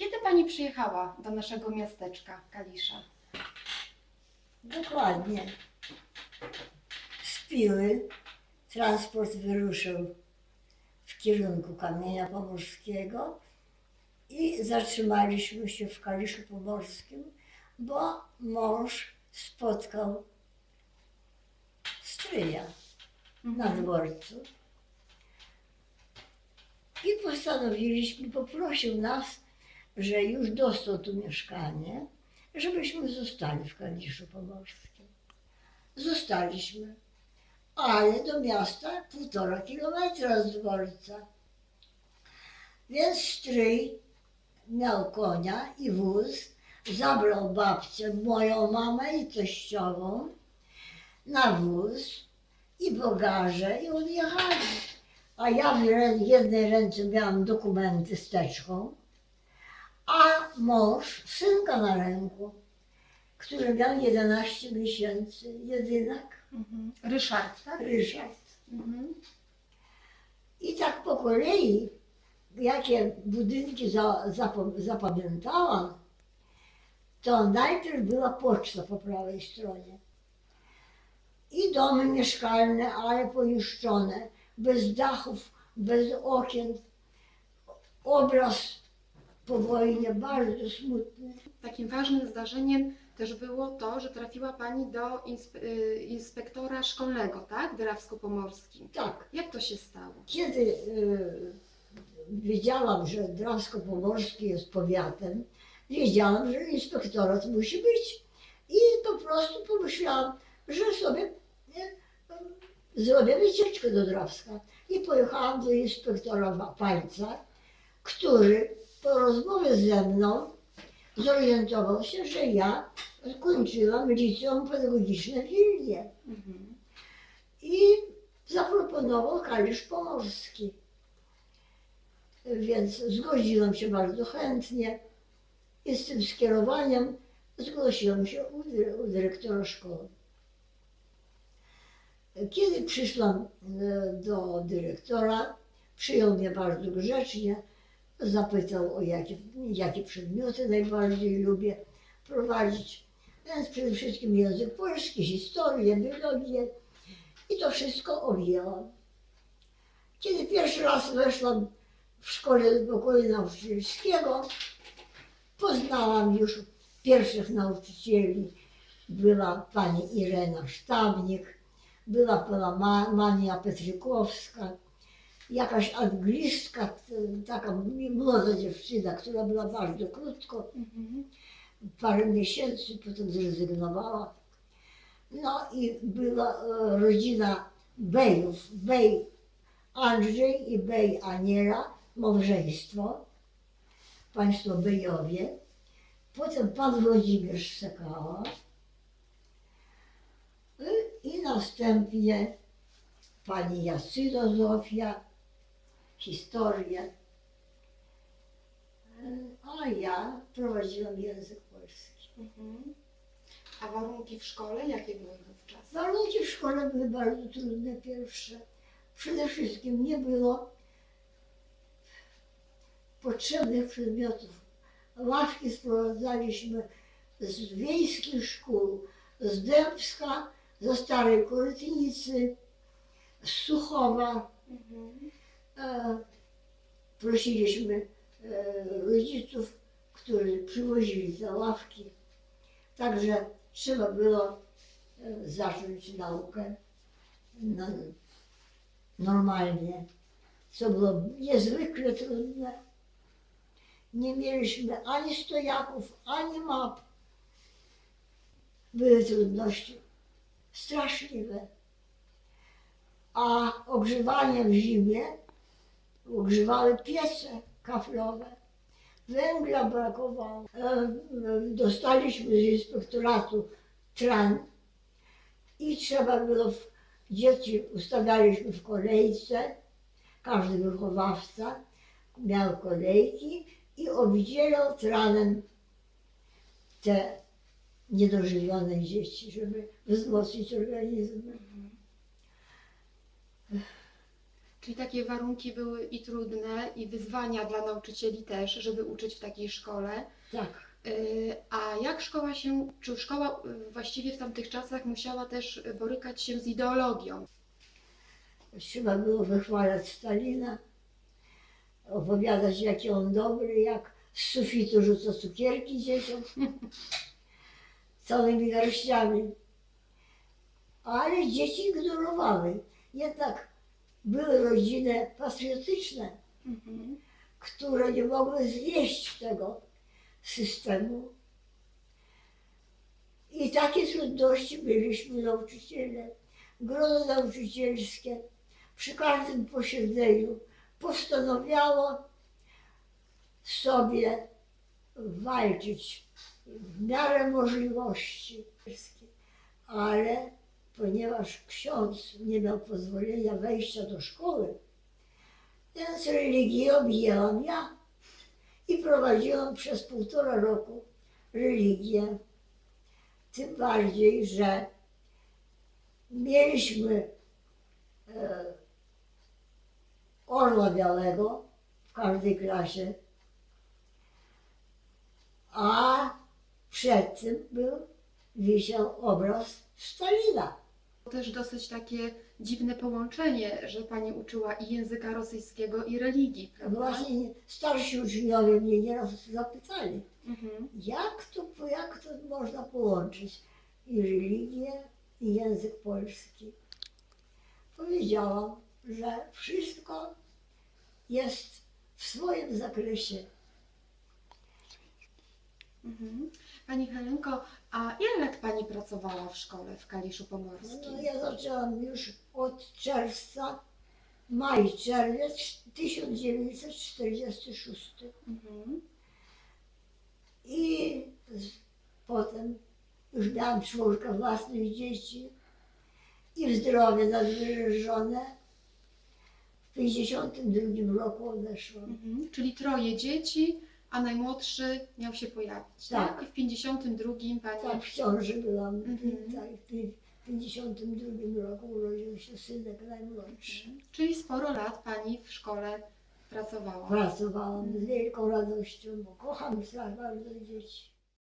Kiedy Pani przyjechała do naszego miasteczka Kalisza? Dokładnie. Z Piły transport wyruszył w kierunku Kamienia Pomorskiego i zatrzymaliśmy się w Kaliszu Pomorskim, bo mąż spotkał stryja na dworcu. I postanowiliśmy, poprosił nas, że już dostał tu mieszkanie, żebyśmy zostali w Kaliszu Pomorskim. Zostaliśmy, ale do miasta półtora kilometra z dworca. Więc stryj miał konia i wóz, zabrał babcię, moją mamę i teściową na wóz i bogarze i odjechali. A ja w jednej ręce miałam dokumenty z teczką, a mąż synka na ręku, który miał 11 miesięcy, jedynak, Mhm. Ryszard, tak? Ryszard. Mhm. I tak po kolei, jakie budynki za, zapo- zapamiętałam, to najpierw była poczta po prawej stronie. I domy mieszkalne, ale poniszczone, bez dachów, bez okien. Obraz po wojnie bardzo smutny. Takim ważnym zdarzeniem też było to, że trafiła Pani do inspe- y, inspektora szkolnego, tak? Drawsko-Pomorskim. Tak, Jak to się stało? Kiedy y, wiedziałam, że Drawsko-Pomorski jest powiatem, wiedziałam, że inspektorat musi być. I po prostu pomyślałam, że sobie y, zrobię wycieczkę do Drawska. I pojechałam do inspektora Pańca, który po rozmowie ze mną zorientował się, że ja skończyłam liceum pedagogiczne w Wilnie Mhm. i zaproponował Kalisz Pomorski. Więc zgodziłam się bardzo chętnie i z tym skierowaniem zgłosiłam się u, dy- u dyrektora szkoły. Kiedy przyszłam e, do dyrektora, przyjął mnie bardzo grzecznie, zapytał o jakie, jakie przedmioty najbardziej lubię prowadzić. Więc przede wszystkim język polski, historię, biologię, i to wszystko objęłam. Kiedy pierwszy raz weszłam w szkole do pokoju nauczycielskiego, poznałam już pierwszych nauczycieli. Była pani Irena Sztabnik, była pana Ma- Mania Petrykowska, jakaś anglistka, taka młoda dziewczyna, która była bardzo krótko, Mhm. parę miesięcy, potem zrezygnowała. No i była e, rodzina Bejów, Bej Andrzej i Bej Aniela, małżeństwo, państwo Bejowie. Potem pan Włodzimierz Sekała i- i następnie pani Jacyna Zofia, historię. A ja prowadziłam język polski. Mhm. A warunki w szkole jakie były wówczas? Warunki w szkole były bardzo trudne pierwsze. Przede wszystkim nie było potrzebnych przedmiotów. Ławki sprowadzaliśmy z wiejskich szkół, z Dębska, ze Starej Korytnicy, z Suchowa. Mhm. Prosiliśmy e, rodziców, którzy przywozili te ławki. Także trzeba było e, zacząć naukę no, normalnie, co było niezwykle trudne. Nie mieliśmy ani stojaków, ani map. Były trudności straszliwe. A ogrzewanie w zimie ogrzewały piece kaflowe. Węgla brakowało. E, e, Dostaliśmy z inspektoratu tran i trzeba było, w, dzieci ustawialiśmy w kolejce, każdy wychowawca miał kolejki i obdzielał tranem te niedożywione dzieci, żeby wzmocnić organizm. Czyli takie warunki były i trudne, i wyzwania dla nauczycieli też, żeby uczyć w takiej szkole. Tak. Y, A jak szkoła się, czy szkoła y, właściwie w tamtych czasach musiała też borykać się z ideologią? Trzeba było wychwalać Stalina, opowiadać, jaki on dobry, jak z sufitu rzuca cukierki dzieciom, całymi garściami. Ale dzieci ignorowały. Jednak były rodziny patriotyczne, Mhm. które nie mogły znieść tego systemu. I takie trudności byliśmy nauczyciele. Grono nauczycielskie przy każdym posiedzeniu postanowiało sobie walczyć w miarę możliwości. Ale ponieważ ksiądz nie miał pozwolenia wejścia do szkoły, więc religię objęłam ja i prowadziłam przez półtora roku religię. Tym bardziej, że mieliśmy e, orła białego w każdej klasie, a przed tym był, wisiał obraz Stalina. Też dosyć takie dziwne połączenie, że pani uczyła i języka rosyjskiego, i religii, prawda? Właśnie starsi uczniowie mnie nieraz zapytali, Mhm. jak to, jak to można połączyć i religię, i język polski. Powiedziałam, że wszystko jest w swoim zakresie. Mhm. Pani Helenko, a ile lat pani pracowała w szkole w Kaliszu Pomorskim? No, ja zaczęłam już od czerwca, maj, czerwiec 1946. Mhm. I potem już miałam czwórkę własnych dzieci i zdrowie nadwyrężone. W 52 roku odeszłam. Mhm. Czyli troje dzieci, a najmłodszy miał się pojawić, tak? Tak. I w 52 pani... Tak, w ciąży byłam. Mhm. Tak, w pi- 52 roku urodził się synek najmłodszy. Mhm. Czyli sporo lat pani w szkole pracowała. Pracowałam z wielką radością, bo kocham tak bardzo dzieci.